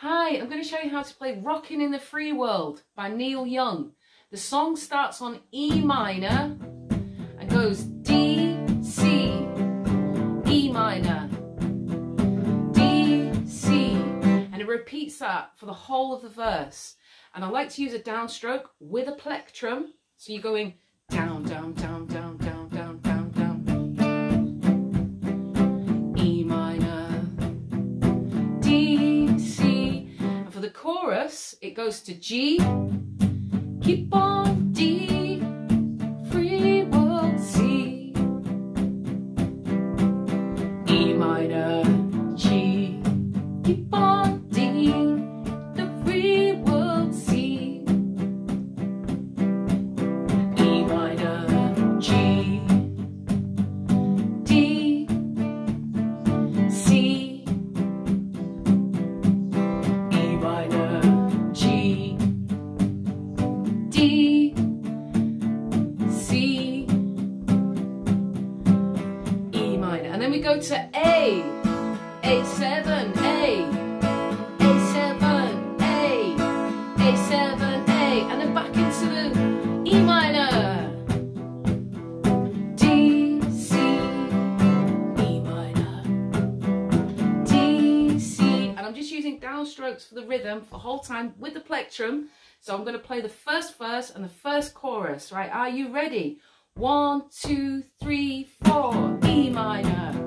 Hi, I'm going to show you how to play Rockin' in the Free World by Neil Young. The song starts on E minor and goes D, C, E minor, D, C, and it repeats that for the whole of the verse. And I like to use a downstroke with a plectrum. So you're going down, down, down, down, chorus, it goes to G, keep on D, then we go to A, A7, A, A7, A, A7, A, and then back into the E minor. D, C, E minor. D, C, and I'm just using downstrokes for the rhythm for the whole time with the plectrum. So I'm going to play the first verse and the first chorus, right? Are you ready? One, two, three, four, E minor.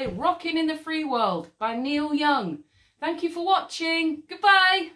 That's how Rockin' in the Free World by Neil Young. Thank you for watching. Goodbye.